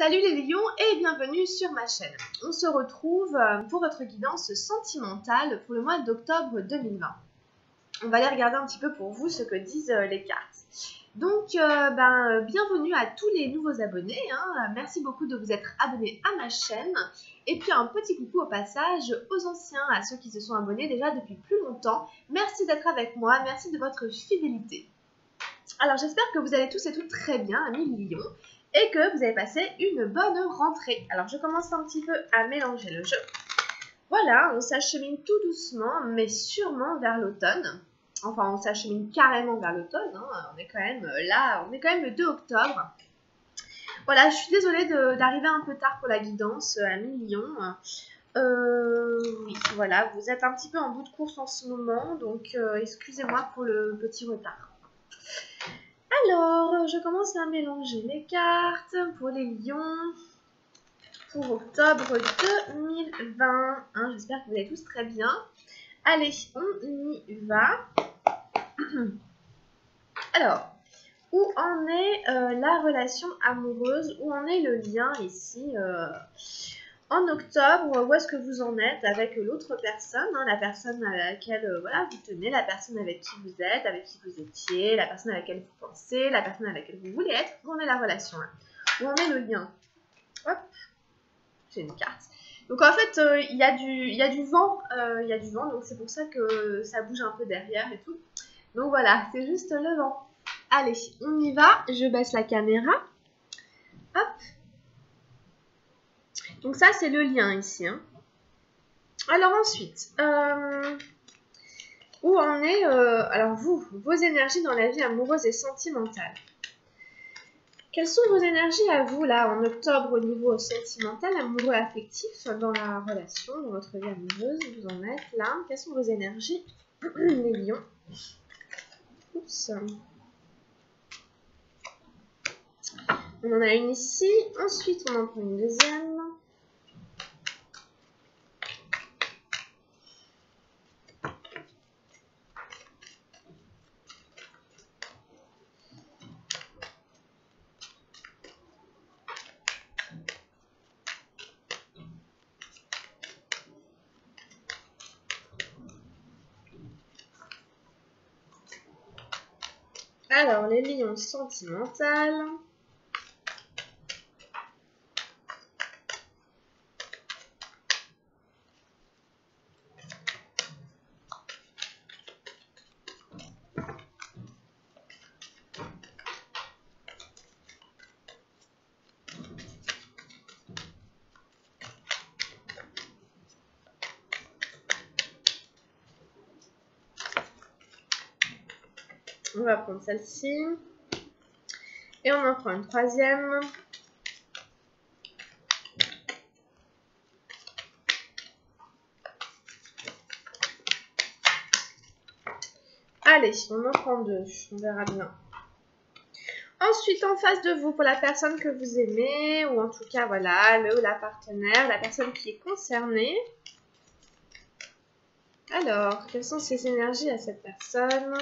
Salut les lions et bienvenue sur ma chaîne. On se retrouve euh, pour votre guidance sentimentale pour le mois d'octobre 2020. On va aller regarder un petit peu pour vous ce que disent euh, les cartes. Donc, euh, ben, bienvenue à tous les nouveaux abonnés. Hein. Merci beaucoup de vous être abonnés à ma chaîne. Et puis un petit coucou au passage aux anciens, à ceux qui se sont abonnés déjà depuis plus longtemps. Merci d'être avec moi, merci de votre fidélité. Alors j'espère que vous allez tous et toutes très bien, amis lions et que vous avez passé une bonne rentrée. Alors je commence un petit peu à mélanger le jeu. Voilà, on s'achemine tout doucement, mais sûrement vers l'automne. Enfin, on s'achemine carrément vers l'automne. Hein. On est quand même là, on est quand même le 2 octobre. Voilà, je suis désolée d'arriver un peu tard pour la guidance à millions. Euh, oui, voilà, vous êtes un petit peu en bout de course en ce moment, donc euh, excusez-moi pour le petit retard. Alors, je commence à mélanger les cartes pour les lions pour octobre 2020. Hein, j'espère que vous allez tous très bien. Allez, on y va. Alors, où en est euh, la relation amoureuse? Où en est le lien ici euh, en octobre, où est-ce que vous en êtes avec l'autre personne, hein, la personne à laquelle euh, vous tenez, la personne avec qui vous êtes, avec qui vous étiez, la personne à laquelle vous pensez, la personne à laquelle vous voulez être, où en est la relation Où en est le lien? Hop, j'ai une carte. Donc en fait, euh, il y, a du, y a du vent, euh, il y a du vent, donc c'est pour ça que ça bouge un peu derrière et tout. Donc voilà, c'est juste le vent. Allez, on y va, je baisse la caméra. Hop, donc ça, c'est le lien ici. Hein. Alors ensuite, euh, où en est, euh, alors vous, vos énergies dans la vie amoureuse et sentimentale? Quelles sont vos énergies à vous, là, en octobre, au niveau sentimental, amoureux, affectif, dans la relation, dans votre vie amoureuse? Vous en êtes là Quelles sont vos énergies, les lions? Oups. On en a une ici. Ensuite, on en prend une deuxième. Lions sentimentales. On va prendre celle-ci. Et on en prend une troisième. Allez, on en prend deux. On verra bien. Ensuite, en face de vous, pour la personne que vous aimez, ou en tout cas, voilà, le ou la partenaire, la personne qui est concernée. Alors, quelles sont ses énergies à cette personne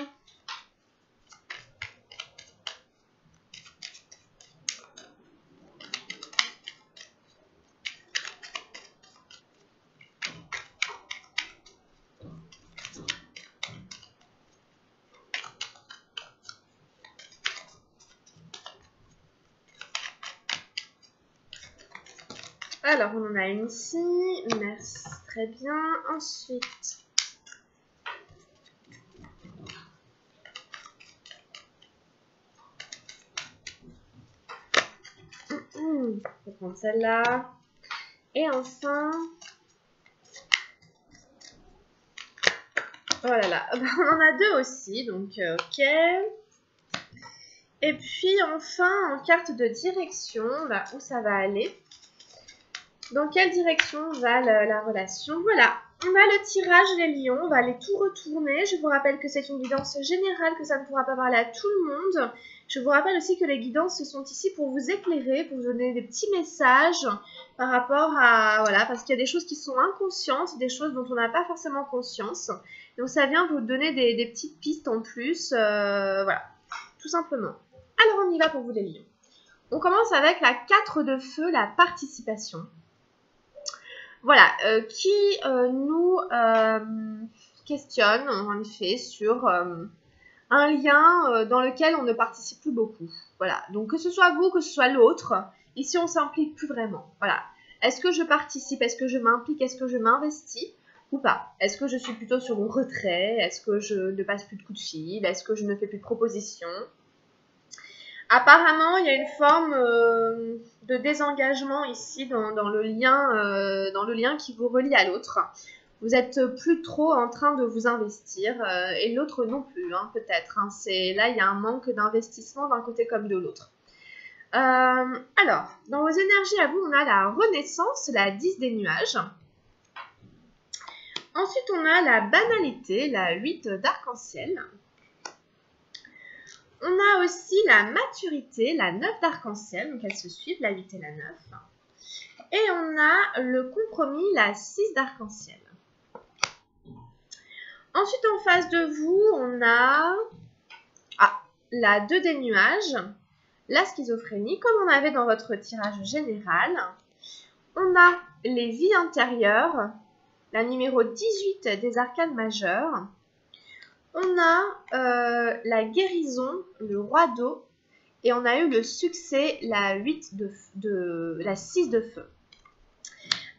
Alors, on en une ici. Merci, très bien. Ensuite, on va prendre celle-là. Et enfin, oh là là, on en a deux aussi, donc euh, ok. Et puis enfin, en carte de direction, là où ça va aller? Dans quelle direction va la, relation? Voilà, on a le tirage les lions, on va aller tout retourner. Je vous rappelle que c'est une guidance générale, que ça ne pourra pas parler à tout le monde. Je vous rappelle aussi que les guidances sont ici pour vous éclairer, pour vous donner des petits messages par rapport à... Voilà, parce qu'il y a des choses qui sont inconscientes, des choses dont on n'a pas forcément conscience. Donc ça vient vous donner des, petites pistes en plus, euh, voilà, tout simplement. Alors on y va pour vous les lions. On commence avec la 4 de feu, la participation. Voilà, euh, qui euh, nous euh, questionne en effet sur un lien dans lequel on ne participe plus beaucoup. Voilà, donc que ce soit vous, que ce soit l'autre, ici on s'implique plus vraiment. Voilà, est-ce que je participe, est-ce que je m'implique, est-ce que je m'investis? Ou pas? Est-ce que je suis plutôt sur mon retrait? Est-ce que je ne passe plus de coups de fil? Est-ce que je ne fais plus de propositions? Apparemment, il y a une forme euh, de désengagement ici dans, le lien, euh, dans le lien qui vous relie à l'autre. Vous êtes plus trop en train de vous investir euh, et l'autre non plus, hein, peut-être. Hein. Là, il y a un manque d'investissement d'un côté comme de l'autre. alors, dans vos énergies à vous, on a la renaissance, la 10 des nuages. Ensuite, on a la banalité, la 8 d'arc-en-ciel. On a aussi la maturité, la 9 d'arc-en-ciel, donc elles se suivent, la 8 et la 9. Et on a le compromis, la 6 d'arc-en-ciel. Ensuite, en face de vous, on a ah, la 2 des nuages, la schizophrénie, comme on avait dans votre tirage général. On a les vies intérieures, la numéro 18 des arcanes majeures. On a euh, la guérison, le roi d'eau, et on a eu le succès, la 8 de, la 6 de feu.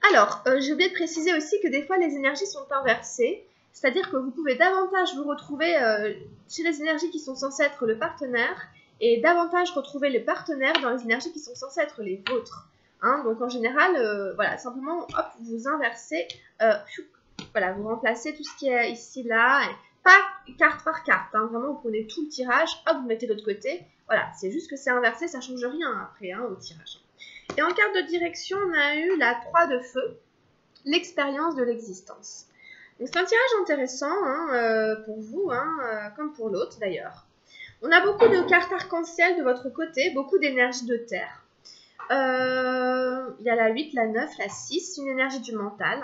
Alors, euh, je vais préciser aussi que des fois les énergies sont inversées, c'est-à-dire que vous pouvez davantage vous retrouver euh, chez les énergies qui sont censées être le partenaire et davantage retrouver le partenaire dans les énergies qui sont censées être les vôtres. Hein. donc en général, voilà, simplement, hop, vous inversez, voilà, vous remplacez tout ce qui est ici, là, pas carte par carte, hein. vraiment vous prenez tout le tirage, hop, vous mettez de l'autre côté. Voilà, c'est juste que c'est inversé, ça change rien après hein, au tirage. Et en carte de direction, on a eu la 3 de feu, l'expérience de l'existence. Donc c'est un tirage intéressant hein, euh, pour vous, euh, comme pour l'autre d'ailleurs. On a beaucoup de cartes arc-en-ciel de votre côté, beaucoup d'énergie de terre. Euh, il y a la 8, la 9, la 6, une énergie du mental.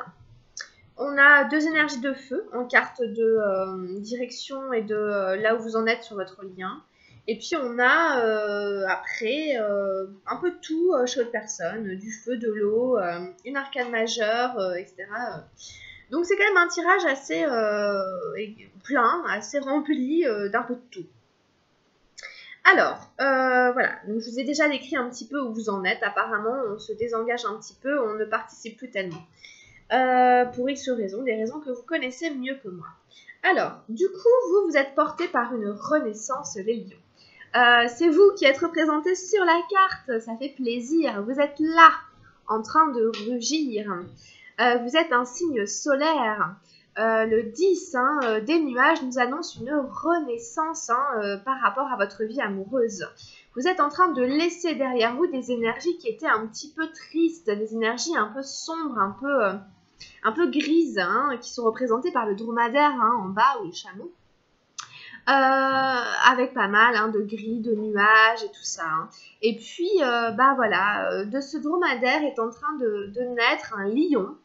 On a deux énergies de feu en carte de euh, direction et de euh, là où vous en êtes sur votre lien. Et puis on a euh, après un peu tout chez votre personne, du feu, de l'eau, une arcane majeure, etc. Donc c'est quand même un tirage assez plein, assez rempli d'un peu de tout. Alors, voilà, je vous ai déjà décrit un petit peu où vous en êtes. Apparemment, on se désengage un petit peu, on ne participe plus tellement. Euh, pour X raisons, des raisons que vous connaissez mieux que moi. Alors, du coup, vous, vous êtes porté par une renaissance, les lions. Euh, c'est vous qui êtes représenté sur la carte, ça fait plaisir. Vous êtes là, en train de rugir. Euh, vous êtes un signe solaire. le 10 hein, des nuages nous annonce une renaissance hein, par rapport à votre vie amoureuse. Vous êtes en train de laisser derrière vous des énergies qui étaient un petit peu tristes, des énergies un peu sombres, un peu un peu grises, hein, qui sont représentées par le dromadaire hein, en bas ou le chameau. Euh, avec pas mal hein, de gris, de nuages et tout ça. Et puis, euh, bah voilà, euh, de ce dromadaire est en train de, naître un lion.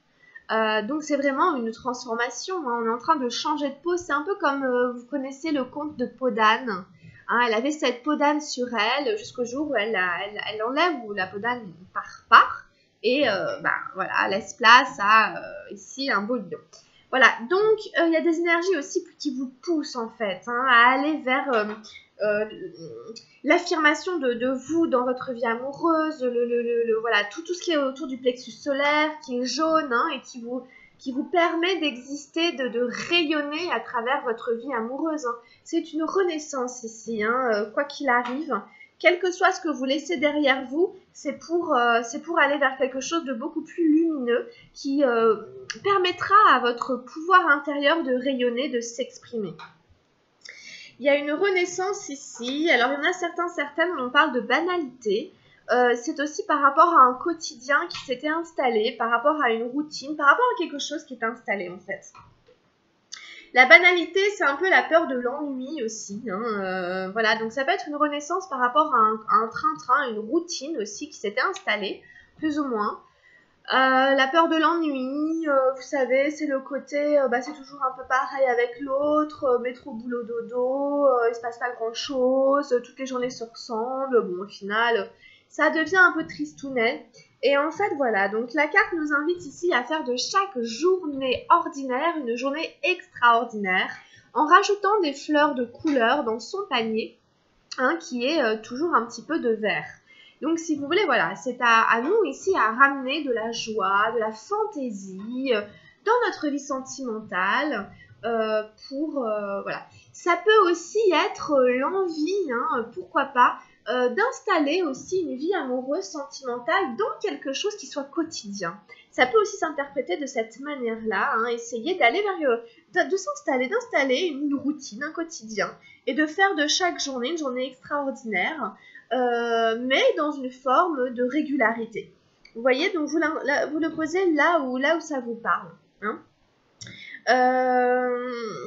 donc c'est vraiment une transformation. On est en train de changer de peau. C'est un peu comme vous connaissez le conte de Podane. elle avait cette peau d'âne sur elle jusqu'au jour où elle, elle, elle enlève ou la peau d'âne part, part et euh, bah, voilà, laisse place à euh, ici un beau lion. Voilà, donc euh, il y a des énergies aussi qui vous poussent en fait hein, à aller vers l'affirmation de, vous dans votre vie amoureuse, le, voilà, tout, ce qui est autour du plexus solaire, qui est jaune hein, et qui vous, qui vous permet d'exister, de, rayonner à travers votre vie amoureuse. Hein. C'est une renaissance ici, quoi qu'il arrive quel que soit ce que vous laissez derrière vous, c'est pour, euh, pour aller vers quelque chose de beaucoup plus lumineux qui euh, permettra à votre pouvoir intérieur de rayonner, de s'exprimer. Il y a une renaissance ici. Alors, il y en a certains, certaines, on parle de banalité. Euh, c'est aussi par rapport à un quotidien qui s'était installé, par rapport à une routine, par rapport à quelque chose qui est installé en fait. La banalité, c'est un peu la peur de l'ennui aussi. Hein, euh, voilà, donc ça peut être une renaissance par rapport à un train-train, une routine aussi qui s'était installée, plus ou moins. Euh, la peur de l'ennui, euh, vous savez, c'est le côté, bah, c'est toujours un peu pareil avec l'autre, métro, boulot, dodo, il se passe pas grand chose, toutes les journées se ressemblent. Bon, au final, ça devient un peu tristounet. Et en fait, voilà, donc la carte nous invite ici à faire de chaque journée ordinaire une journée extraordinaire en rajoutant des fleurs de couleur dans son panier, hein, qui est euh, toujours un petit peu de vert. Donc si vous voulez, voilà, c'est à, nous ici à ramener de la joie, de la fantaisie euh, dans notre vie sentimentale. Euh, pour voilà, ça peut aussi être l'envie, hein, pourquoi pas, euh, d'installer aussi une vie amoureuse sentimentale dans quelque chose qui soit quotidien. Ça peut aussi s'interpréter de cette manière-là, hein, essayer d'aller vers, euh, de, s'installer, d'installer une routine, un quotidien, et de faire de chaque journée une journée extraordinaire, euh, mais dans une forme de régularité. Vous voyez, donc vous, vous le posez là où, là où ça vous parle. Hein.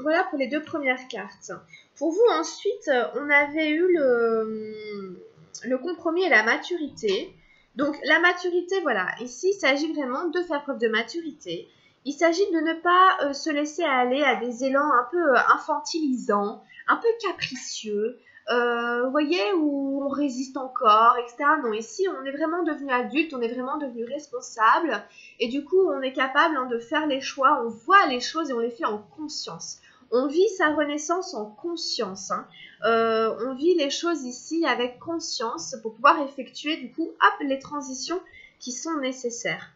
Voilà pour les deux premières cartes. Pour vous, ensuite, on avait eu le, le compromis et la maturité. Donc, la maturité, voilà, ici, il s'agit vraiment de faire preuve de maturité. Il s'agit de ne pas euh, se laisser aller à des élans un peu euh, infantilisants, un peu capricieux, euh, voyez, où on résiste encore, etc. Non, ici, on est vraiment devenu adulte, on est vraiment devenu responsable, et du coup, on est capable hein, de faire les choix, on voit les choses et on les fait en conscience. On vit sa renaissance en conscience. Hein. Euh, on vit les choses ici avec conscience pour pouvoir effectuer du coup hop, les transitions qui sont nécessaires.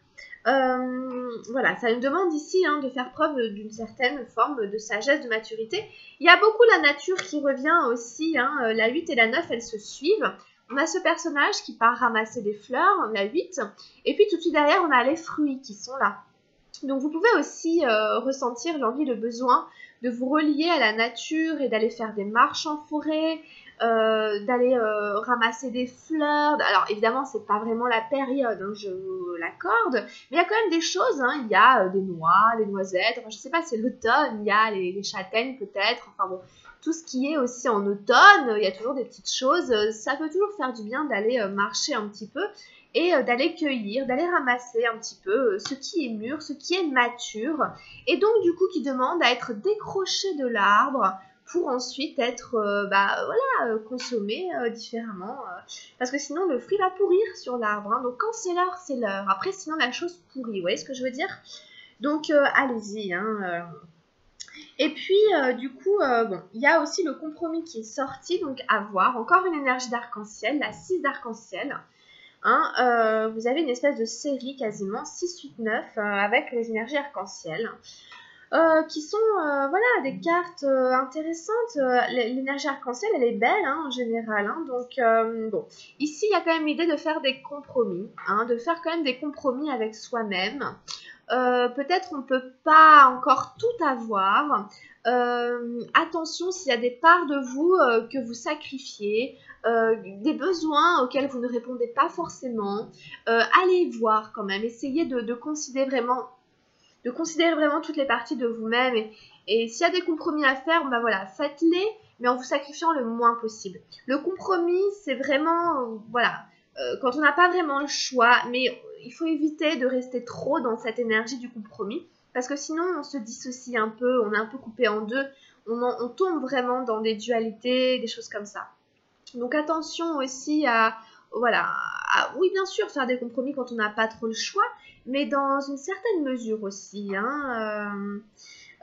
Euh, voilà, ça nous demande ici hein, de faire preuve d'une certaine forme de sagesse, de maturité. Il y a beaucoup la nature qui revient aussi. Hein. Euh, la 8 et la 9, elles se suivent. On a ce personnage qui part ramasser des fleurs, la 8. Et puis tout de suite derrière, on a les fruits qui sont là. Donc vous pouvez aussi ressentir l'envie, le besoin de vous relier à la nature et d'aller faire des marches en forêt, euh, d'aller euh, ramasser des fleurs. Alors évidemment, c'est pas vraiment la période, hein, je vous l'accorde, mais il y a quand même des choses. Hein. Il y a euh, des noix, des noisettes. Enfin, je sais pas, c'est l'automne. Il y a les, les châtaignes peut-être. Enfin bon, tout ce qui est aussi en automne, il y a toujours des petites choses. Ça peut toujours faire du bien d'aller marcher un petit peu et d'aller cueillir, d'aller ramasser un petit peu ce qui est mûr, ce qui est mature, et donc du coup qui demande à être décroché de l'arbre pour ensuite être euh, bah, voilà, consommé différemment. parce que sinon le fruit va pourrir sur l'arbre. Hein. donc quand c'est l'heure, c'est l'heure. Après sinon la chose pourrit, vous voyez ce que je veux dire? Donc allez-y. Hein, et puis, du coup, il y a aussi le compromis qui est sorti, donc à voir. Encore une énergie d'arc-en-ciel, la 6 d'arc-en-ciel. Hein, euh, vous avez une espèce de série quasiment 6, 8, 9 avec les énergies arc-en-ciel. Euh, qui sont euh, voilà des cartes intéressantes. L'énergie arc-en-ciel, elle est belle hein, en général. Hein. donc bon, ici il y a quand même l'idée de faire des compromis, de faire quand même des compromis avec soi-même. Peut-être on ne peut pas encore tout avoir. attention s'il y a des parts de vous que vous sacrifiez, euh, des besoins auxquels vous ne répondez pas forcément, euh, allez voir quand même, essayez de, considérer vraiment toutes les parties de vous-même s'il y a des compromis à faire, ben voilà, faites-les, mais en vous sacrifiant le moins possible. Le compromis, c'est vraiment, voilà, euh, quand on n'a pas vraiment le choix, mais il faut éviter de rester trop dans cette énergie du compromis, parce que sinon on se dissocie un peu, on est un peu coupé en deux, on tombe vraiment dans des dualités, des choses comme ça. Donc attention aussi à, voilà, oui bien sûr faire des compromis quand on n'a pas trop le choix, mais dans une certaine mesure aussi. Hein, euh,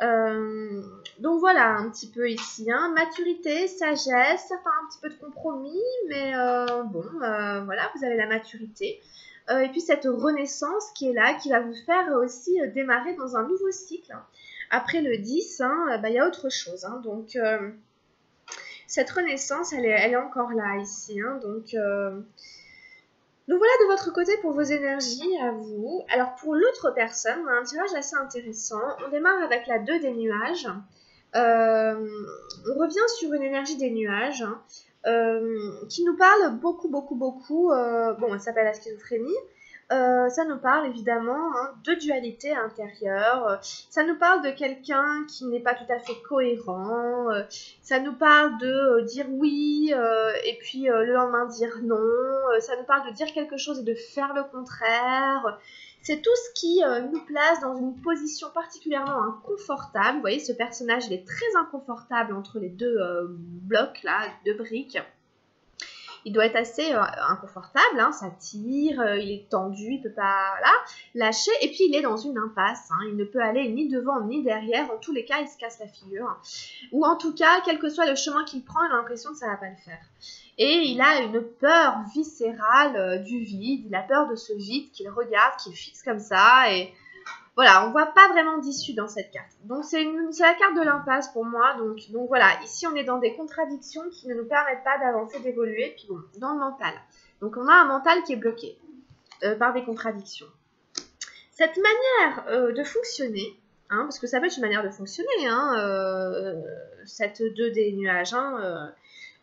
euh, donc voilà un petit peu ici, hein, maturité, sagesse, certains un petit peu de compromis, mais euh, bon, voilà, vous avez la maturité. et puis cette renaissance qui est là, qui va vous faire aussi démarrer dans un nouveau cycle. Après le 10, hein, bah, il y a autre chose. donc cette renaissance, elle est, elle est encore là ici. Hein, donc, euh, donc voilà de votre côté pour vos énergies à vous. Alors pour l'autre personne, on a un tirage assez intéressant. On démarre avec la 2 des nuages. Euh, on revient sur une énergie des nuages hein, euh, qui nous parle beaucoup, beaucoup, beaucoup. bon, elle s'appelle la schizophrénie. Euh, ça nous parle évidemment hein, de dualité intérieure, euh, ça nous parle de quelqu'un qui n'est pas tout à fait cohérent, euh, ça nous parle de dire oui et puis le lendemain dire non, ça nous parle de dire quelque chose et de faire le contraire. C'est tout ce qui nous place dans une position particulièrement inconfortable. Vous voyez, ce personnage, il est très inconfortable entre les deux blocs là, deux briques. Il doit être assez euh, inconfortable, hein, ça tire, euh, il est tendu, il peut pas lâcher, et puis il est dans une impasse, hein, il ne peut aller ni devant ni derrière, en tous les cas il se casse la figure, ou en tout cas, quel que soit le chemin qu'il prend, il a l'impression que ça va pas le faire. Et il a une peur viscérale euh, du vide, il a peur de ce vide qu'il regarde, qu'il fixe comme ça, et voilà, on voit pas vraiment d'issue dans cette carte. Donc c'est la carte de l'impasse pour moi. Donc, voilà, ici on est dans des contradictions qui ne nous permettent pas d'avancer, d'évoluer. Puis bon, dans le mental. Donc on a un mental qui est bloqué euh, par des contradictions. Cette manière euh, de fonctionner, hein, parce que ça peut être une manière de fonctionner, hein, euh, cette 2D nuages, hein,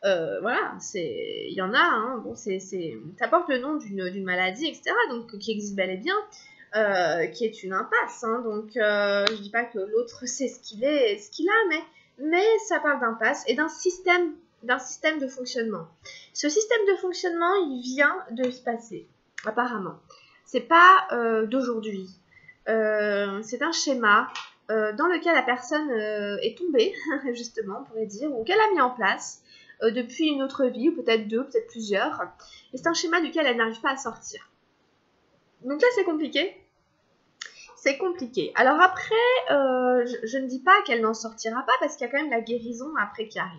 voilà, il y en a, hein, bon, ça porte le nom d'une maladie, etc., donc qui existe bel et bien. Euh, qui est une impasse. Hein. donc, euh, je dis pas que l'autre sait ce qu'il est et ce qu'il a, mais, ça parle d'impasse et d'un système, d'un système de fonctionnement. Ce système de fonctionnement, il vient de se passer, apparemment. C'est pas euh, d'aujourd'hui. c'est un schéma dans lequel la personne est tombée, justement, on pourrait dire, ou qu'elle a mis en place depuis une autre vie, ou peut-être deux, peut-être plusieurs. Et c'est un schéma duquel elle n'arrive pas à sortir. Donc là, c'est compliqué. C'est compliqué. Alors après, euh, je, ne dis pas qu'elle n'en sortira pas parce qu'il y a quand même la guérison après qui arrive.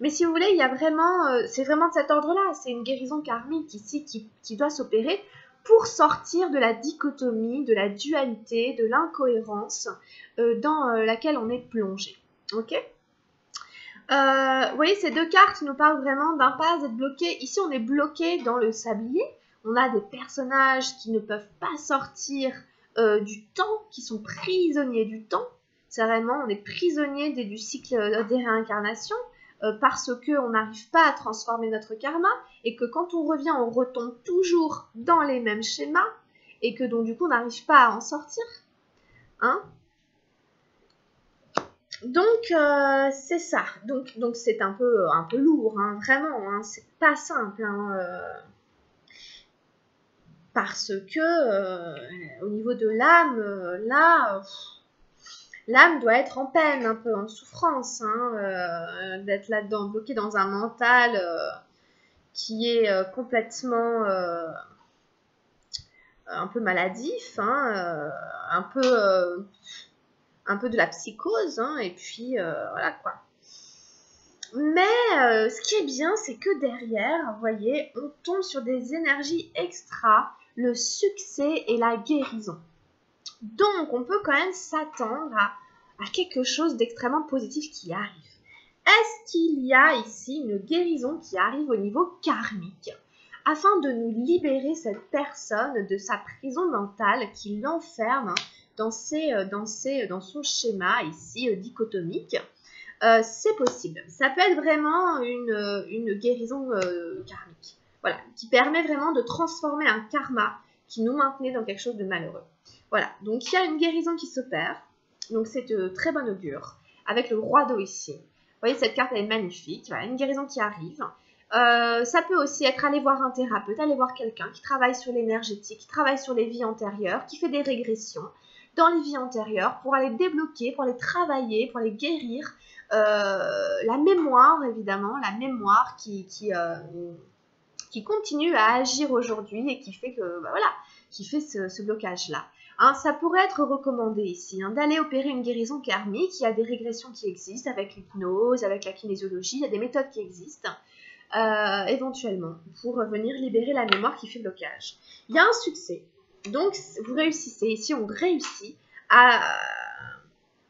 Mais si vous voulez, il y a vraiment, euh, c'est vraiment de cet ordre-là. C'est une guérison karmique ici qui, doit s'opérer pour sortir de la dichotomie, de la dualité, de l'incohérence euh, dans laquelle on est plongé. Ok? Vous voyez, ces deux cartes nous parlent vraiment d'impasse, d'être bloqué. Ici, on est bloqué dans le sablier on a des personnages qui ne peuvent pas sortir euh, du temps, qui sont prisonniers du temps. C'est vraiment, on est prisonnier du cycle euh, des réincarnations euh, parce qu'on n'arrive pas à transformer notre karma et que quand on revient, on retombe toujours dans les mêmes schémas et que donc du coup on n'arrive pas à en sortir. Hein donc c'est ça. Donc donc c'est un peu un peu lourd, hein, vraiment. Hein, c'est pas simple. Hein, parce que euh, au niveau de l'âme, euh, là, l'âme doit être en peine, un peu en souffrance, hein, euh, d'être là-dedans, bloqué dans un mental qui est complètement un peu maladif, hein, un peu un peu de la psychose, hein, et puis voilà quoi. Mais ce qui est bien, c'est que derrière, vous voyez, on tombe sur des énergies extra le succès et la guérison. Donc, on peut quand même s'attendre à, quelque chose d'extrêmement positif qui arrive. Est-ce qu'il y a ici une guérison qui arrive au niveau karmique? Afin de nous libérer cette personne de sa prison mentale qui l'enferme dans, euh, dans, dans son schéma ici euh, dichotomique euh, C'est possible. Ça peut être vraiment une, guérison karmique. Voilà, qui permet vraiment de transformer un karma qui nous maintenait dans quelque chose de malheureux. Voilà, donc il y a une guérison qui s'opère, donc c'est de très bon augure, avec le roi d'eau ici. Vous voyez, cette carte, elle est magnifique, une guérison qui arrive. Euh, ça peut aussi être aller voir un thérapeute, aller voir quelqu'un qui travaille sur l'énergétique, qui travaille sur les vies antérieures, qui fait des régressions dans les vies antérieures pour aller débloquer, pour aller travailler, pour aller guérir euh, la mémoire, évidemment, la mémoire qui, qui, euh, qui continue à agir aujourd'hui et qui fait que, bah voilà, qui fait ce, blocage-là. Hein, ça pourrait être recommandé ici hein, d'aller opérer une guérison karmique. Il y a des régressions qui existent avec l'hypnose, avec la kinésiologie, il y a des méthodes qui existent euh, éventuellement pour venir libérer la mémoire qui fait blocage. Il y a un succès. Donc vous réussissez. Ici, on réussit à...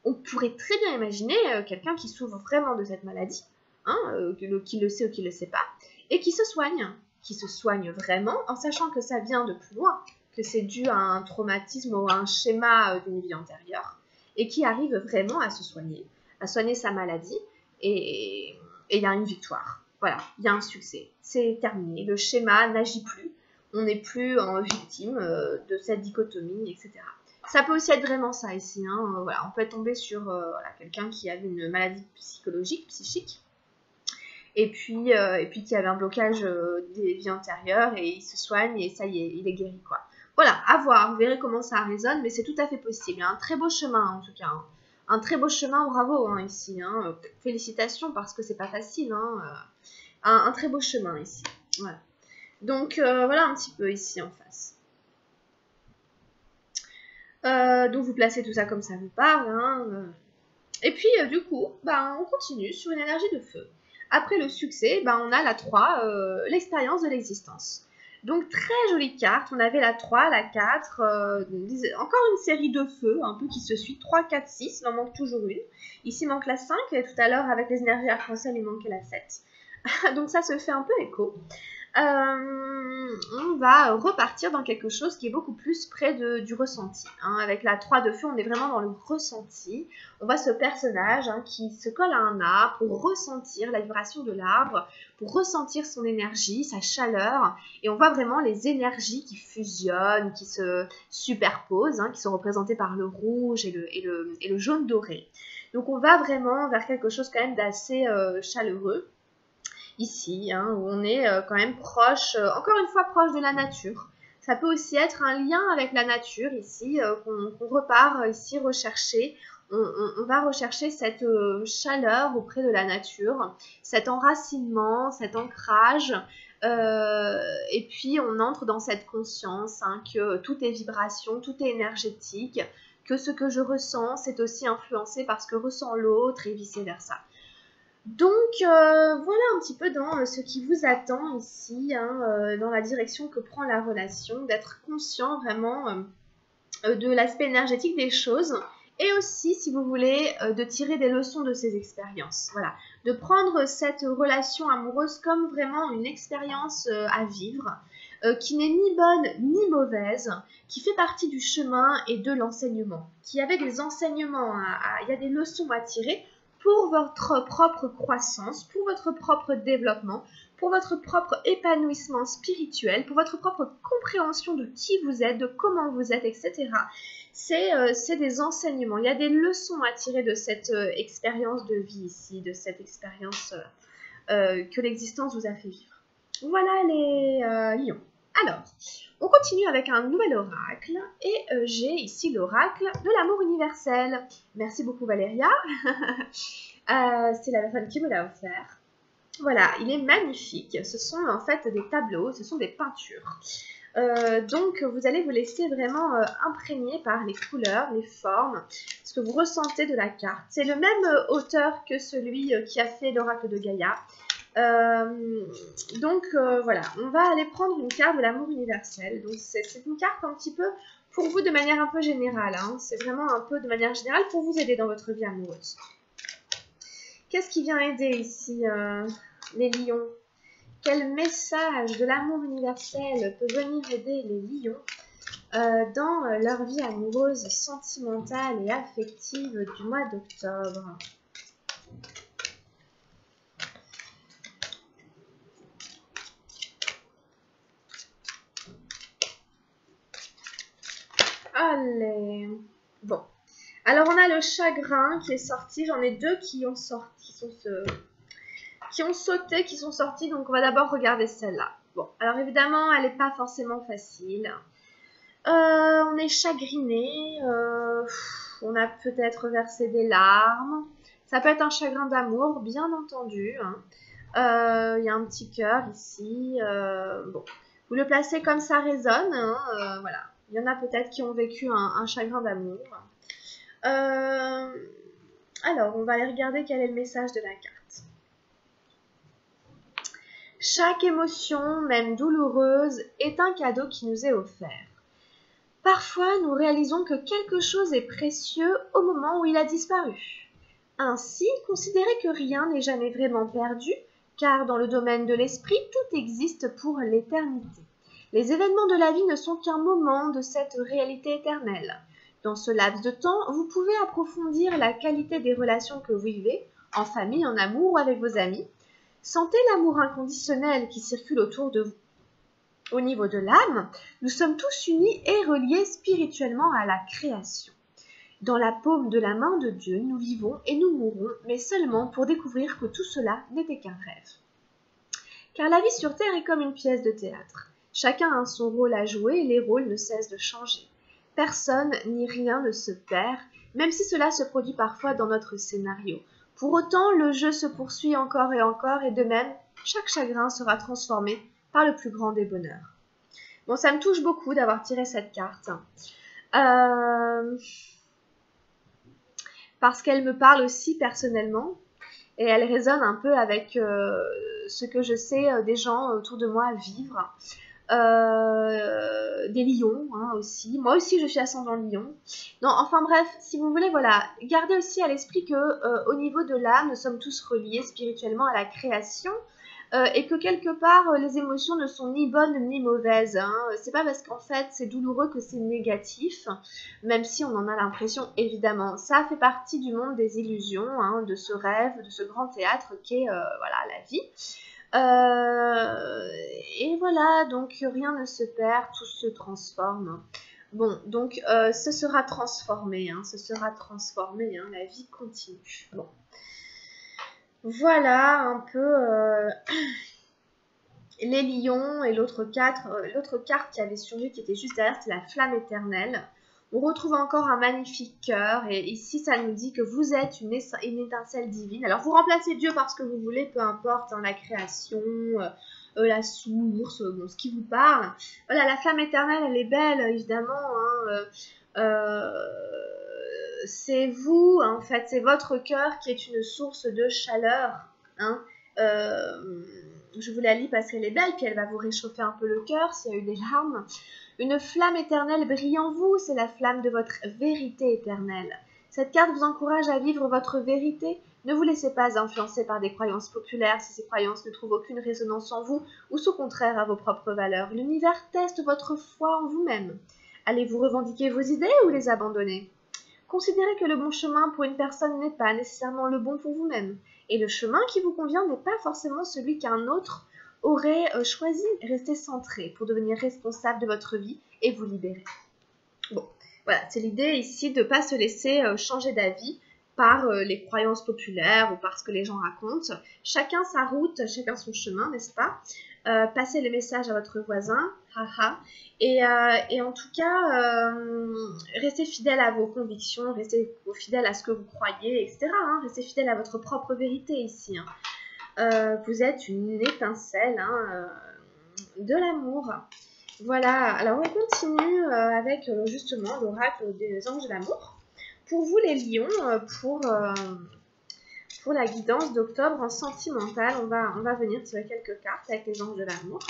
On pourrait très bien imaginer euh, quelqu'un qui souffre vraiment de cette maladie, hein, euh, qui le sait ou qui ne le sait pas, et qui se soigne qui se soigne vraiment, en sachant que ça vient de plus loin, que c'est dû à un traumatisme ou à un schéma euh, d'une vie antérieure, et qui arrive vraiment à se soigner, à soigner sa maladie, et il y a une victoire. Voilà, il y a un succès. C'est terminé. Le schéma n'agit plus. On n'est plus en victime euh, de cette dichotomie, etc. Ça peut aussi être vraiment ça ici. Hein. Voilà, on peut tomber sur euh, quelqu'un qui a une maladie psychologique, psychique, et puis, euh, et puis qu'il y avait un blocage euh, des vies antérieures et il se soigne et ça y est, il est guéri quoi. Voilà, à voir, vous verrez comment ça résonne, mais c'est tout à fait possible. Un très beau chemin en tout cas. Hein. Un très beau chemin, bravo hein, ici. Hein. Félicitations parce que c'est pas facile. Hein. Un, très beau chemin ici. Donc euh, voilà un petit peu ici en face. Euh, donc vous placez tout ça comme ça vous parle. Hein, euh. Et puis du coup, bah, on continue sur une énergie de feu. Après le succès, bah, on a la 3, l'expérience de l'existence. Donc très jolie carte, on avait la 3, la 4, encore une série de feux, un peu qui se suit, 3, 4, 6, il en manque toujours une. Ici manque la 5, et tout à l'heure avec les énergies arc-en-ciel il manquait la 7. Donc ça se fait un peu écho. Euh, on va repartir dans quelque chose qui est beaucoup plus près du ressenti. Hein. Avec la 3 de feu, on est vraiment dans le ressenti. On voit ce personnage hein, qui se colle à un arbre pour ressentir la vibration de l'arbre, pour ressentir son énergie, sa chaleur. Et on voit vraiment les énergies qui fusionnent, qui se superposent, hein, qui sont représentées par le rouge et le, jaune doré. Donc on va vraiment vers quelque chose quand même d'assez euh, chaleureux ici, hein, où on est euh, quand même proche, euh, encore une fois proche de la nature. Ça peut aussi être un lien avec la nature ici, euh, qu'on repart ici rechercher. On, va rechercher cette chaleur auprès de la nature, cet enracinement, cet ancrage. et puis on entre dans cette conscience hein, que tout est vibration, tout est énergétique, que ce que je ressens, c'est aussi influencé par ce que ressent l'autre et vice-versa. Donc euh, voilà un petit peu dans euh, ce qui vous attend ici, hein, euh, dans la direction que prend la relation, d'être conscient vraiment de l'aspect énergétique des choses. Et aussi, si vous voulez, de tirer des leçons de ces expériences. Voilà, de prendre cette relation amoureuse comme vraiment une expérience à vivre, qui n'est ni bonne ni mauvaise, qui fait partie du chemin et de l'enseignement, qui avait des enseignements, il y a des leçons à tirer pour votre propre croissance, pour votre propre développement, pour votre propre épanouissement spirituel, pour votre propre compréhension de qui vous êtes, de comment vous êtes, etc. Euh, c'est des enseignements. Il y a des leçons à tirer de cette euh, expérience de vie ici, de cette expérience euh, que l'existence vous a fait vivre. Voilà les lions. Alors, on continue avec un nouvel oracle et euh, j'ai ici l'oracle de l'amour universel. Merci beaucoup Valéria. Euh, c'est la personne qui me l'a offert. Voilà, il est magnifique. Ce sont en fait des tableaux, ce sont des peintures. Euh, donc vous allez vous laisser vraiment imprégner par les couleurs, les formes, ce que vous ressentez de la carte. C'est le même auteur que celui qui a fait l'oracle de Gaïa. Euh, donc euh, voilà, on va aller prendre une carte de l'amour universel. Donc c'est une carte un petit peu pour vous de manière un peu générale. Hein. C'est vraiment un peu de manière générale pour vous aider dans votre vie amoureuse. Qu'est-ce qui vient aider ici euh, les lions? Quel message de l'amour universel peut venir aider les lions dans leur vie amoureuse, sentimentale et affective du mois d'octobre? Allez. Bon. Alors, on a le chagrin qui est sorti. J'en ai deux qui ont sorti, qui, sont qui ont sauté, qui sont sortis. Donc, on va d'abord regarder celle-là. Bon, alors évidemment, elle n'est pas forcément facile. Euh, on est chagriné. Euh, on a peut-être versé des larmes. Ça peut être un chagrin d'amour, bien entendu. Hein. Euh, il y a un petit cœur ici. bon, vous le placez comme ça résonne. Hein, voilà. Il y en a peut-être qui ont vécu un, chagrin d'amour. Euh, alors, on va aller regarder quel est le message de la carte. Chaque émotion, même douloureuse, est un cadeau qui nous est offert. Parfois, nous réalisons que quelque chose est précieux au moment où il a disparu. Ainsi, considérez que rien n'est jamais vraiment perdu, car dans le domaine de l'esprit, tout existe pour l'éternité. Les événements de la vie ne sont qu'un moment de cette réalité éternelle. Dans ce laps de temps, vous pouvez approfondir la qualité des relations que vous vivez, en famille, en amour ou avec vos amis. Sentez l'amour inconditionnel qui circule autour de vous. Au niveau de l'âme, nous sommes tous unis et reliés spirituellement à la création. Dans la paume de la main de Dieu, nous vivons et nous mourrons, mais seulement pour découvrir que tout cela n'était qu'un rêve. Car la vie sur Terre est comme une pièce de théâtre. Chacun a son rôle à jouer et les rôles ne cessent de changer. Personne ni rien ne se perd, même si cela se produit parfois dans notre scénario. Pour autant, le jeu se poursuit encore et encore, et de même, chaque chagrin sera transformé par le plus grand des bonheurs. Bon, ça me touche beaucoup d'avoir tiré cette carte. Euh, parce qu'elle me parle aussi personnellement et elle résonne un peu avec euh, ce que je sais euh, des gens autour de moi vivre. Des lions hein, aussi. Moi aussi, je suis ascendant lion. Non, enfin bref, si vous voulez, voilà, gardez aussi à l'esprit que au niveau de l'âme, nous sommes tous reliés spirituellement à la création. Euh, et que quelque part euh, les émotions ne sont ni bonnes ni mauvaises. Hein. C'est pas parce qu'en fait c'est douloureux que c'est négatif, même si on en a l'impression évidemment. Ça fait partie du monde des illusions, hein, de ce rêve, de ce grand théâtre qu'est euh, voilà la vie. Et voilà, donc rien ne se perd, tout se transforme. Bon, donc ce sera transformé, hein, ce sera transformé, hein, la vie continue. Voilà un peu euh, les lions et l'autre carte, euh, l'autre carte qui avait surgi qui était juste derrière, c'est la flamme éternelle. On retrouve encore un magnifique cœur et ici ça nous dit que vous êtes une, étincelle divine. Alors vous remplacez Dieu parce que vous voulez, peu importe, hein, la création, euh, la source, bon, ce qui vous parle. Voilà, la flamme éternelle, elle est belle évidemment. Hein, c'est vous, en fait, c'est votre cœur qui est une source de chaleur. Hein. Euh, je vous la lis parce qu'elle est belle, puis elle va vous réchauffer un peu le cœur s'il y a eu des larmes. Une flamme éternelle brille en vous, c'est la flamme de votre vérité éternelle. Cette carte vous encourage à vivre votre vérité. Ne vous laissez pas influencer par des croyances populaires si ces croyances ne trouvent aucune résonance en vous ou sont contraires à vos propres valeurs. L'univers teste votre foi en vous-même. Allez-vous revendiquer vos idées ou les abandonner? Considérez que le bon chemin pour une personne n'est pas nécessairement le bon pour vous-même. Et le chemin qui vous convient n'est pas forcément celui qu'un autre aurait euh, choisi. Restez centré pour devenir responsable de votre vie et vous libérer. Bon, voilà, c'est l'idée ici de ne pas se laisser euh, changer d'avis par euh, les croyances populaires ou par ce que les gens racontent. Chacun sa route, chacun son chemin, n'est-ce pas? Euh, passez le message à votre voisin, haha. Et, et en tout cas, restez fidèle à vos convictions, restez fidèle à ce que vous croyez, etc. Hein. restez fidèle à votre propre vérité ici. Hein. Vous êtes une étincelle hein, de l'amour. Voilà, alors on continue avec justement l'oracle des anges de l'amour. Pour vous les lions, pour la guidance d'octobre en sentimental, on va, on va venir tirer quelques cartes avec les anges de l'amour.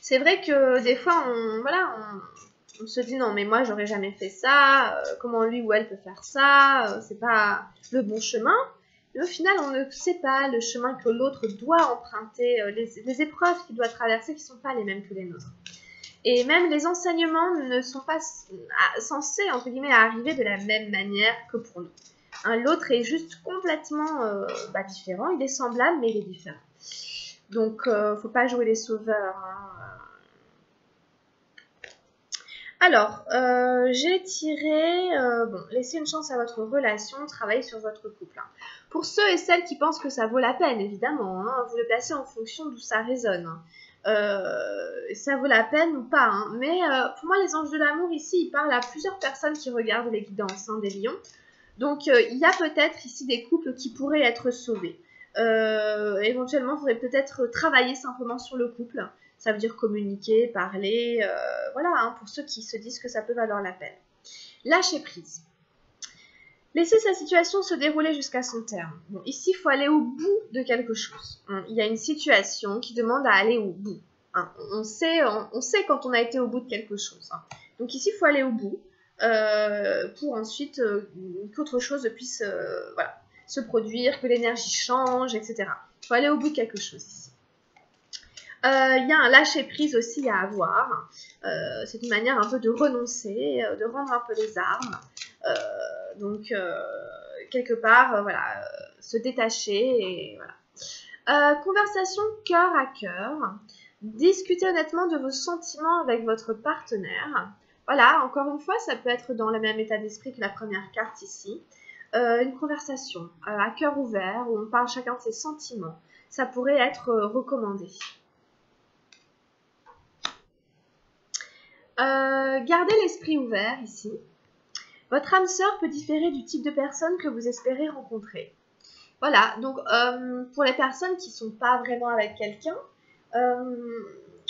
C'est vrai que des fois, voilà, on, se dit non, mais moi, j'aurais jamais fait ça. Euh, comment lui ou elle peut faire ça euh, C'est pas le bon chemin. Mais au final, on ne sait pas le chemin que l'autre doit emprunter, euh, les, épreuves qu'il doit traverser qui ne sont pas les mêmes que les nôtres. Et même les enseignements ne sont pas censés, entre guillemets, arriver de la même manière que pour nous. Hein, l'autre est juste complètement euh, bah, différent. Il est semblable, mais il est différent. Donc, faut pas jouer les sauveurs. Hein. Alors, euh, j'ai tiré, bon, laissez une chance à votre relation, travaillez sur votre couple. Hein. Pour ceux et celles qui pensent que ça vaut la peine, évidemment, vous le placez en fonction d'où ça résonne. Euh, ça vaut la peine ou pas. Hein. Mais euh, pour moi, les anges de l'amour, ici, ils parlent à plusieurs personnes qui regardent les guidances hein, des lions. Donc, euh, il y a peut-être ici des couples qui pourraient être sauvés. éventuellement, il faudrait peut-être travailler simplement sur le couple. Ça veut dire communiquer, parler, voilà, hein, pour ceux qui se disent que ça peut valoir la peine. Lâcher prise. Laisser sa situation se dérouler jusqu'à son terme. Bon, ici, il faut aller au bout de quelque chose. Hein, il y a une situation qui demande à aller au bout. Hein. On, sait, quand on a été au bout de quelque chose. Donc ici, il faut aller au bout euh, pour ensuite euh, qu'autre chose puisse euh, se produire, que l'énergie change, etc. Il faut aller au bout de quelque chose ici. Il y a un lâcher prise aussi à avoir. c'est une manière un peu de renoncer, de rendre un peu les armes. Donc, euh, quelque part, euh, voilà, se détacher et voilà. Euh, conversation cœur à cœur. Discutez honnêtement de vos sentiments avec votre partenaire. Voilà, encore une fois, ça peut être dans le même état d'esprit que la première carte ici. une conversation à cœur ouvert où on parle chacun de ses sentiments. Ça pourrait être recommandé. Gardez l'esprit ouvert ici. Votre âme sœur peut différer du type de personne que vous espérez rencontrer. Voilà, donc euh, pour les personnes qui ne sont pas vraiment avec quelqu'un, euh,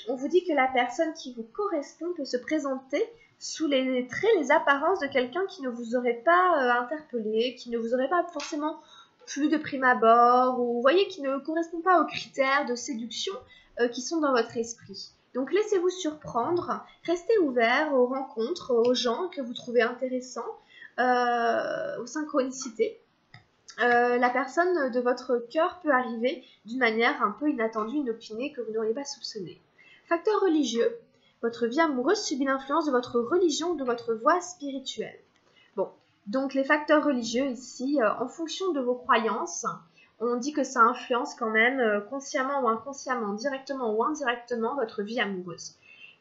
on vous dit que la personne qui vous correspond peut se présenter sous les traits, les apparences de quelqu'un qui ne vous aurait pas euh, interpellé, qui ne vous aurait pas forcément plu de prime abord, ou vous voyez, qui ne correspond pas aux critères de séduction qui sont dans votre esprit. Donc laissez-vous surprendre, restez ouvert aux rencontres, aux gens que vous trouvez intéressants, aux synchronicités. Euh, la personne de votre cœur peut arriver d'une manière un peu inattendue, inopinée, que vous n'auriez pas soupçonné. Facteur religieux, votre vie amoureuse subit l'influence de votre religion, de votre voie spirituelle. Bon, donc les facteurs religieux ici, euh, en fonction de vos croyances, on dit que ça influence quand même euh, consciemment ou inconsciemment, directement ou indirectement votre vie amoureuse.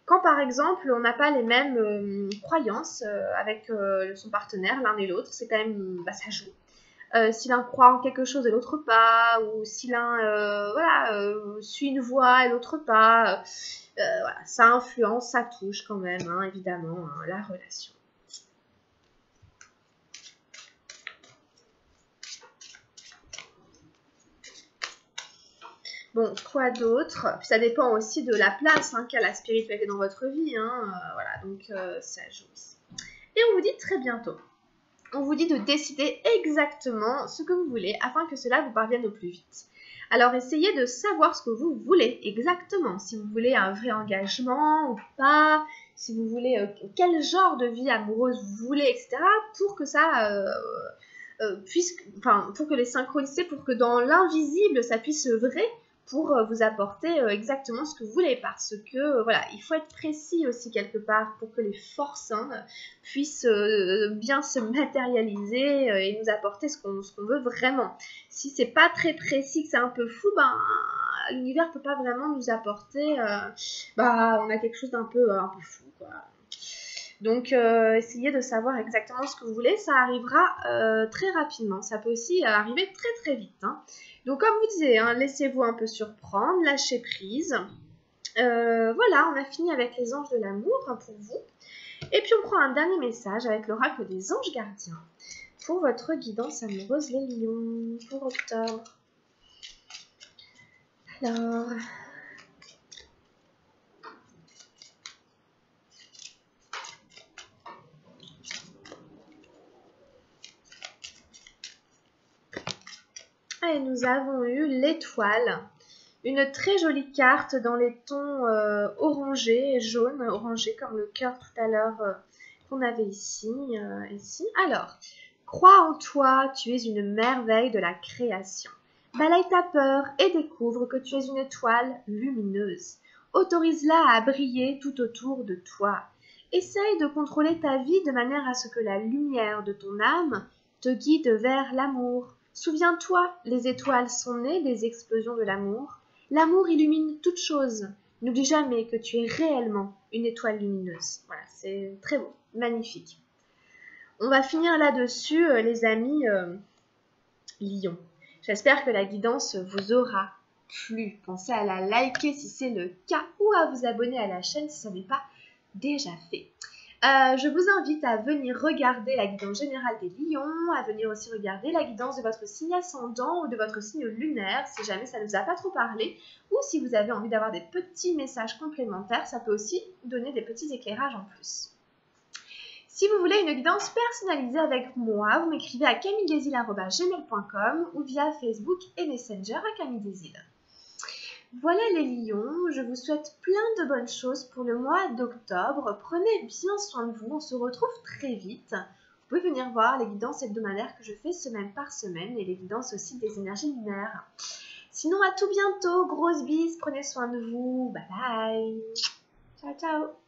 Quand par exemple on n'a pas les mêmes croyances avec son partenaire, l'un et l'autre, c'est quand même, bah, ça joue. Euh, si l'un croit en quelque chose et l'autre pas, ou si l'un euh, voilà, euh, suit une voie et l'autre pas. ça influence, ça touche quand même, hein, évidemment, hein, la relation. Bon, quoi d'autre? Ça dépend aussi de la place hein, qu'a la spiritualité dans votre vie. voilà, donc ça joue aussi. Et on vous dit très bientôt on vous dit de décider exactement ce que vous voulez afin que cela vous parvienne au plus vite. Alors essayez de savoir ce que vous voulez exactement, si vous voulez un vrai engagement ou pas, si vous voulez euh, quel genre de vie amoureuse vous voulez, etc. pour que ça euh, euh, puisse, enfin pour que les synchronicités, pour que dans l'invisible ça puisse œuvrer pour euh, vous apporter euh, exactement ce que vous voulez parce que euh, voilà il faut être précis aussi quelque part pour que les forces hein, puissent bien se matérialiser et nous apporter ce qu'on veut vraiment si c'est pas très précis que c'est un peu fou ben l'univers peut pas vraiment nous apporter bah on a quelque chose d'un peu un peu fou quoi donc, essayez de savoir exactement ce que vous voulez. Ça arrivera très rapidement. Ça peut aussi arriver très très vite. Hein. Donc comme vous disiez, hein, laissez-vous un peu surprendre, lâchez prise. Euh, voilà, on a fini avec les anges de l'amour hein, pour vous. Et puis on prend un dernier message avec l'oracle des anges gardiens pour votre guidance amoureuse les lions pour octobre. Alors, nous avons eu l'étoile. Une très jolie carte dans les tons euh, orangés jaunes, orangés comme le cœur tout à l'heure euh, qu'on avait ici, euh, ici. Alors, crois en toi, tu es une merveille de la création. Balaye ta peur et découvre que tu es une étoile lumineuse. Autorise-la à briller tout autour de toi. Essaye de contrôler ta vie de manière à ce que la lumière de ton âme te guide vers l'amour, Souviens-toi, les étoiles sont nées des explosions de l'amour. L'amour illumine toute chose. N'oublie jamais que tu es réellement une étoile lumineuse. Voilà, c'est très beau, magnifique. On va finir là-dessus, euh, les amis euh, Lion. J'espère que la guidance vous aura plu. Pensez à la liker si c'est le cas ou à vous abonner à la chaîne si ce n'est pas déjà fait. Euh, je vous invite à venir regarder la guidance générale des lions, à venir aussi regarder la guidance de votre signe ascendant ou de votre signe lunaire, si jamais ça ne vous a pas trop parlé, ou si vous avez envie d'avoir des petits messages complémentaires, ça peut aussi donner des petits éclairages en plus. Si vous voulez une guidance personnalisée avec moi, vous m'écrivez à camilledesil.gmail.com ou via Facebook et Messenger à camilledesil. Voilà les lions, je vous souhaite plein de bonnes choses pour le mois d'octobre. Prenez bien soin de vous, on se retrouve très vite. Vous pouvez venir voir les guidances hebdomadaires que je fais semaine par semaine et les guidances aussi des énergies lunaires. Sinon, à tout bientôt, grosse bise, prenez soin de vous, bye bye. Ciao, ciao.